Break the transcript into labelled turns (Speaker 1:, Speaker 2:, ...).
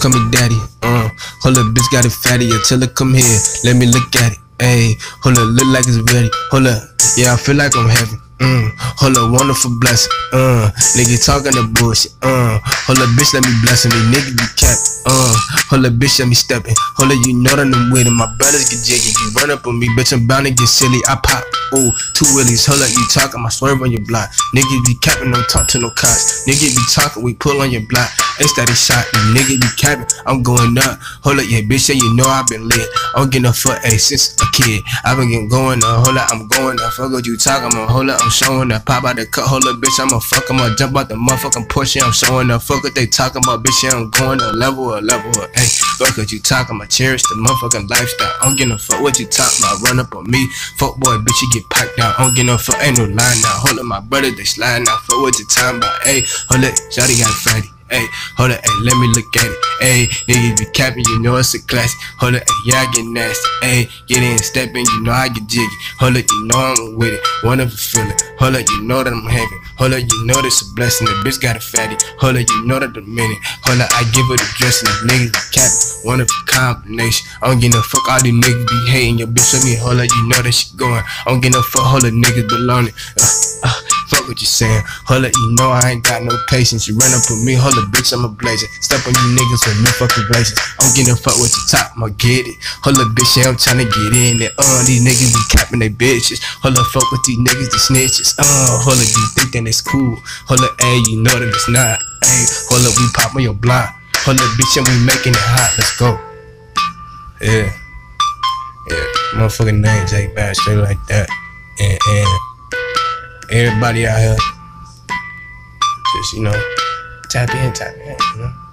Speaker 1: call me daddy. Uh, hold up, bitch got it fatty. I tell her come here, let me look at it. Ayy, hold up, look like it's ready. Hold up, yeah, I feel like I'm heaven. Mm, hold up, wonderful blessing. Uh, nigga talking the bullshit. Uh, hold up, bitch, let me bless me. Nigga be capping. Uh, hold up, bitch, let me steppin'. Hold up, you know that I'm it. My brothers get jiggy. You run up on me, bitch, I'm bound to get silly. I pop. Ooh, two willies. Hold up, you talking, I swerve on your block. Nigga be capping, don't talk to no cops. Nigga be talking, we pull on your block. Ain't that a shot, you nigga be capping. I'm going up. Hold up, yeah, bitch, yeah, you know i been lit. I'm getting a foot, a since a kid. i been getting going up. Hold up, I'm going up. Fuck what you talking, I'm hold up, I'm I'm showing up. Pop out the cut, hold up, bitch, I'ma fuck em up. Jump out the motherfucking Porsche, I'm showing up. Fuck what they talking about, bitch, yeah, I'm going to level up, level up. Hey, fuck what you talking about, cherish the motherfucking lifestyle. I don't get no fuck what you talking about, run up on me. Fuck boy, bitch, you get piped out. I don't get no fuck, ain't no line now. Hold up, my brother, they sliding out. Fuck what you talking about, hey, hold up, Shotty got fatty. Hey, hold up, hey, let me look at it. Hey, nigga be capping, you know it's a classic. Hold up, yeah, I get nasty. Hey, get in, step in, you know I get jiggy. Hold up, you know I'm with it. One of Wonderful feeling. Hold up, you know that I'm heavy. Hold up, you know this a blessing. The bitch got a fatty. Hold up, you know that the minute. Hold up, I give her the dressing. The niggas be capping. Wonderful combination. I don't give no fuck, all these niggas be hating. Your bitch with me, hold up, you know that she going. I don't give no fuck, hold up, niggas belonging. Uh, uh, fuck what you saying. Hold up, you know I ain't got no patience. You run up with me, hold up, bitch, I'm a blazer. Step on you niggas with no fucking blazers. I don't give no fuck with your top, I'ma get it. Hold up, bitch, yeah, I'm tryna get in it. Uh, these niggas be capping they bitches. Hold up, fuck with these niggas, the snitches. Uh, hold up, you think that it's cool. Hold up, ayy, you know that it's not. Ayy, hold up, we pop on your block. Hold up, bitch, and we making it hot. Let's go. Yeah. Yeah, motherfucking name Jay Bass, straight like that. And, and everybody out here, just, you know, tap in, tap in, you know.